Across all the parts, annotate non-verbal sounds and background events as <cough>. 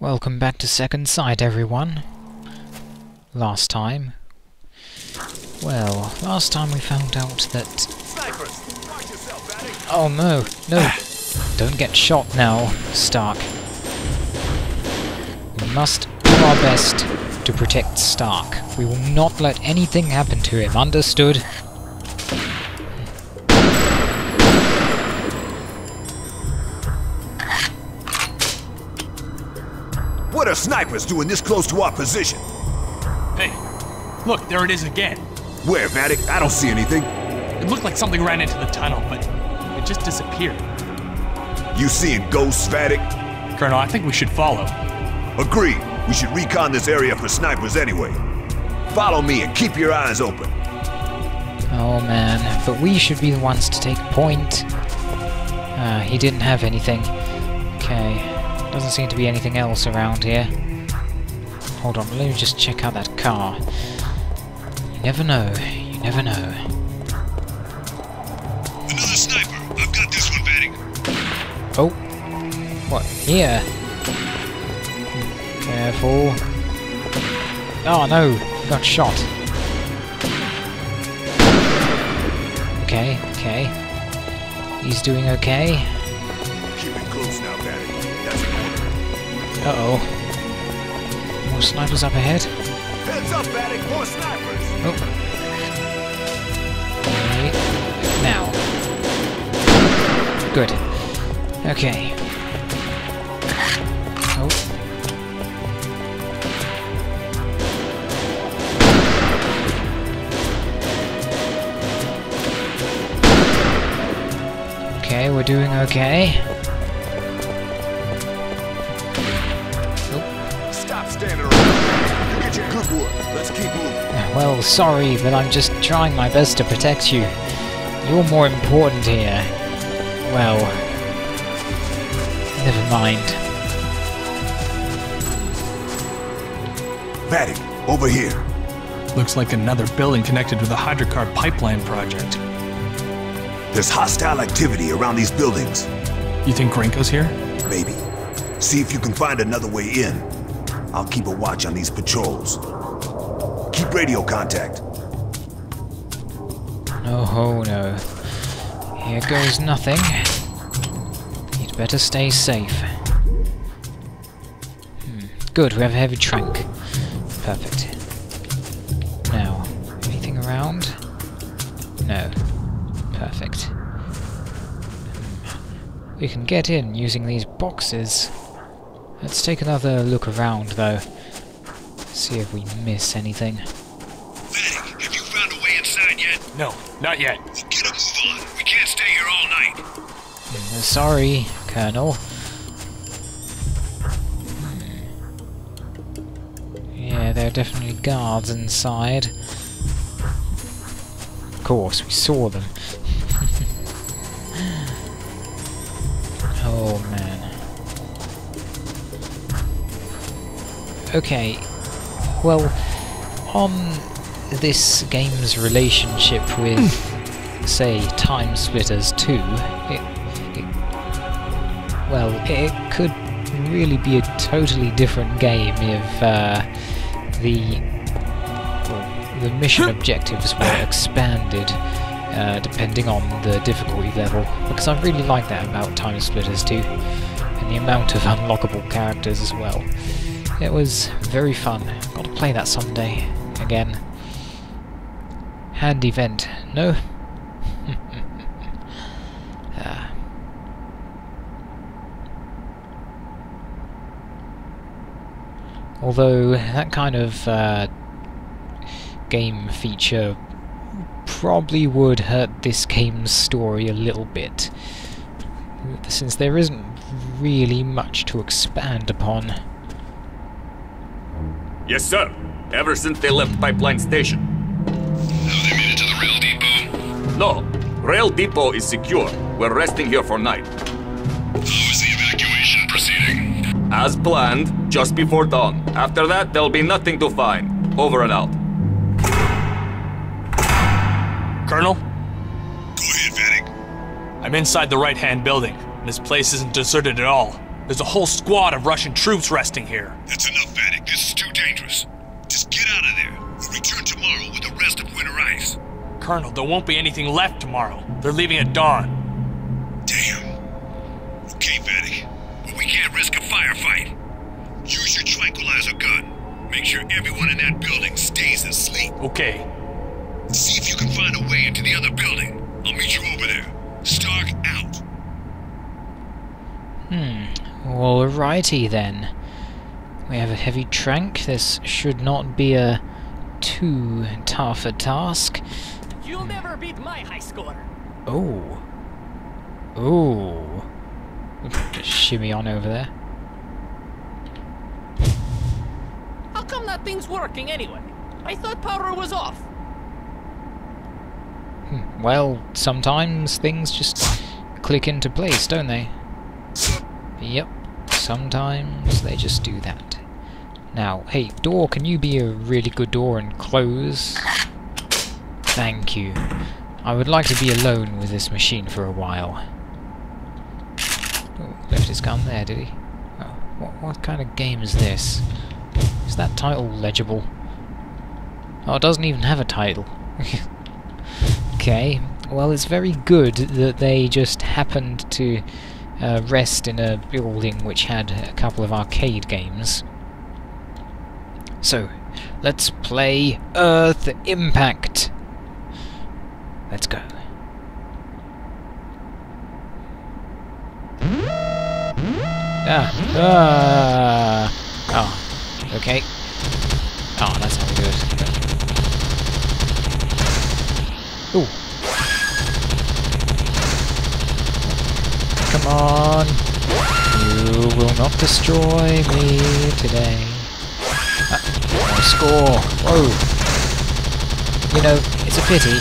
Welcome back to Second Sight, everyone. Last time... Well, last time we found out that... Oh no, no! Don't get shot now, Starke. We must do our best to protect Starke. We will not let anything happen to him, understood? Snipers doing this close to our position? Hey, look, there it is again. Where, Vattic? I don't see anything. It looked like something ran into the tunnel, but it just disappeared. You seeing ghosts, Vattic? Colonel, I think we should follow. Agreed. We should recon this area for snipers anyway. Follow me and keep your eyes open. Oh man, but we should be the ones to take point. Ah, he didn't have anything. Doesn't seem to be anything else around here. Hold on, let me just check out that car. You never know, you never know. Another sniper. I've got this one, Vattic. Oh, what, here? Careful. Oh no, got shot. Okay, okay. He's doing okay. Uh-oh. More snipers up ahead. Heads up, Vattic. More snipers. Oh. Okay. Now. Good. Okay. Oh. Okay, we're doing okay. Well, sorry, but I'm just trying my best to protect you. You're more important here. Well... Never mind. Vattic, over here. Looks like another building connected to the hydrocarbon pipeline project. There's hostile activity around these buildings. You think Grinko's here? Maybe. See if you can find another way in. I'll keep a watch on these patrols. Keep radio contact. Oh no. Here goes nothing. You'd better stay safe. Hmm. Good, we have a heavy trunk. Perfect. Now, anything around? No. Perfect. Hmm. We can get in using these boxes. Let's take another look around, though. See if we miss anything. Vattic, have you found a way inside yet? No, not yet. Get a move on. We can't stay here all night. Uh, Sorry, Colonel. Yeah, there are definitely guards inside. Of course, we saw them. <laughs> oh man. Okay, well, on this game's relationship with, say, TimeSplitters 2, it, it, well, it could really be a totally different game if uh, the well, the mission objectives were expanded uh, depending on the difficulty level. Because I really like that about TimeSplitters 2, and the amount of unlockable characters as well. It was very fun. Got play that someday again. Hand event, no? <laughs> Ah. Although that kind of uh, game feature probably would hurt this game's story a little bit, since there isn't really much to expand upon. Yes, sir. Ever since they left Pipeline Station. Now they made it to the rail depot. No, Rail Depot is secure. We're resting here for night. How is the evacuation proceeding? As planned, just before dawn. After that, there'll be nothing to find. Over and out. Colonel, Go ahead, Vattic. I'm inside the right-hand building. This place isn't deserted at all. There's a whole squad of Russian troops resting here. That's enough, Vattic. This is too dangerous. Just get out of there. We'll return tomorrow with the rest of Winter Ice. Colonel, there won't be anything left tomorrow. They're leaving at dawn. Damn. Okay, Vattic. But we can't risk a firefight. Use your tranquilizer gun. Make sure everyone in that building stays asleep. Okay. See if you can find a way into the other building. I'll meet you over there. Starke out. Hmm. Alrighty then. We have a heavy trank. This should not be a too tough a task. You'll never beat my high score. Oh. Oh. Shimmy on over there. How come that thing's working anyway? I thought power was off. Hmm, Well, sometimes things just click into place, don't they? Yep. Sometimes they just do that. Now, hey, door, can you be a really good door and close? Thank you. I would like to be alone with this machine for a while. Oh, left his gun there, did he? Oh, what, what kind of game is this? Is that title legible? Oh, it doesn't even have a title. <laughs> okay, well it's very good that they just happened to uh, rest in a building which had a couple of arcade games. So, let's play Earth Impact. Let's go. Ah, ah, oh, okay. Oh, that's how we do it. Ooh. On. You will not destroy me today. Ah, score. Whoa. You know, it's a pity.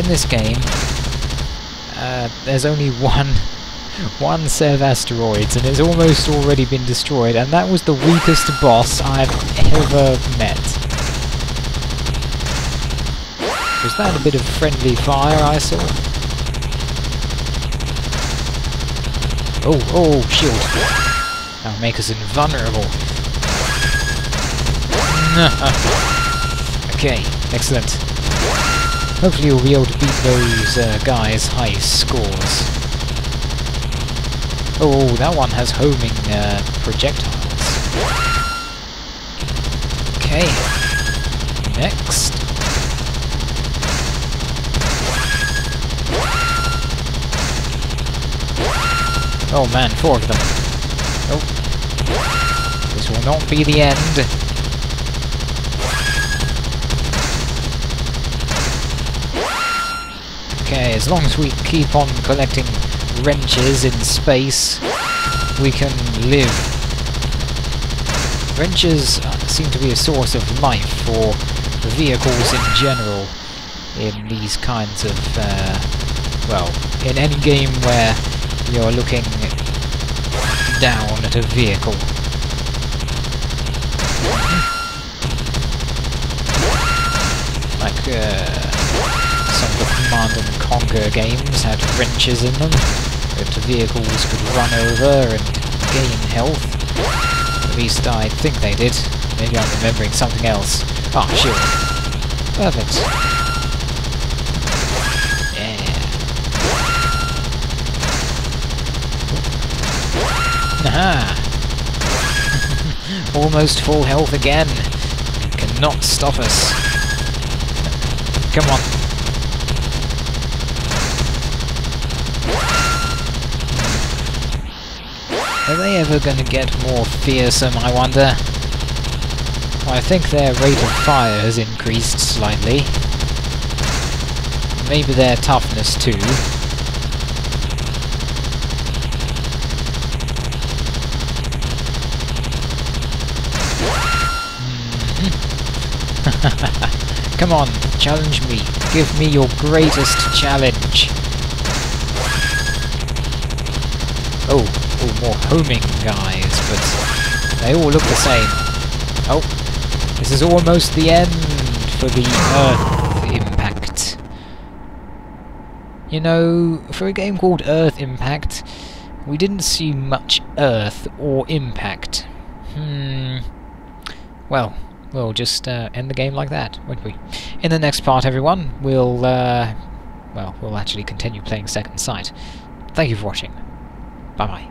In this game, uh, there's only one <laughs> one set of asteroids, and it's almost already been destroyed, and that was the weakest boss I've ever met. Was that a bit of friendly fire I saw? Oh, oh, shield. That'll make us invulnerable. okay, excellent. Hopefully we'll be able to beat those uh, guys' high scores. Oh, that one has homing uh, projectiles. Okay. Next. Oh man, four of them. Oh. This will not be the end. Okay, as long as we keep on collecting wrenches in space, we can live. Wrenches uh, seem to be a source of life for vehicles in general in these kinds of, uh, well, in any game where you're looking down at a vehicle. Like, uh, some of the Command and Conquer games had wrenches in them that vehicles could run over and gain health. At least I think they did. Maybe I'm remembering something else. Ah, shield. Perfect. Uh-huh. Aha! <laughs> Almost full health again. Cannot stop us. Come on. Are they ever going to get more fearsome, I wonder? Well, I think their rate of fire has increased slightly. Maybe their toughness too. <laughs> Come on, challenge me. Give me your greatest challenge. Oh, oh, more homing guys, but they all look the same. Oh, this is almost the end for the Earth Impact. You know, for a game called Earth Impact, we didn't see much Earth or impact. Hmm. Well, we'll just uh, end the game like that, won't we? In the next part, everyone, we'll, uh, well, we'll actually continue playing Second Sight. Thank you for watching. Bye-bye.